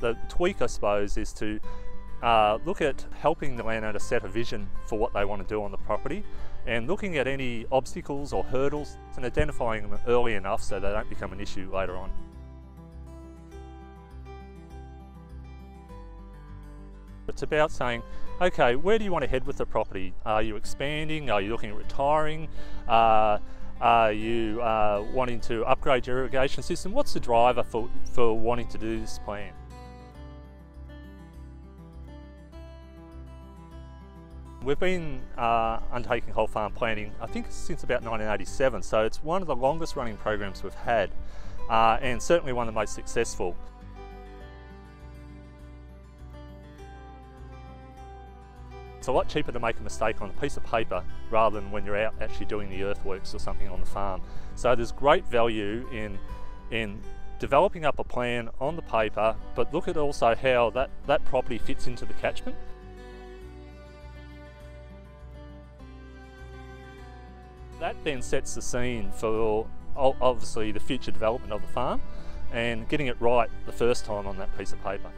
the tweak, I suppose, is to uh, look at helping the landowner set a vision for what they want to do on the property and looking at any obstacles or hurdles and identifying them early enough so they don't become an issue later on. It's about saying, okay, where do you want to head with the property? Are you expanding? Are you looking at retiring? Uh, are you uh, wanting to upgrade your irrigation system? What's the driver for, for wanting to do this plan? We've been uh, undertaking whole farm planning, I think since about 1987, so it's one of the longest running programs we've had uh, and certainly one of the most successful. It's a lot cheaper to make a mistake on a piece of paper rather than when you're out actually doing the earthworks or something on the farm. So there's great value in, in developing up a plan on the paper, but look at also how that, that property fits into the catchment. That then sets the scene for obviously the future development of the farm and getting it right the first time on that piece of paper.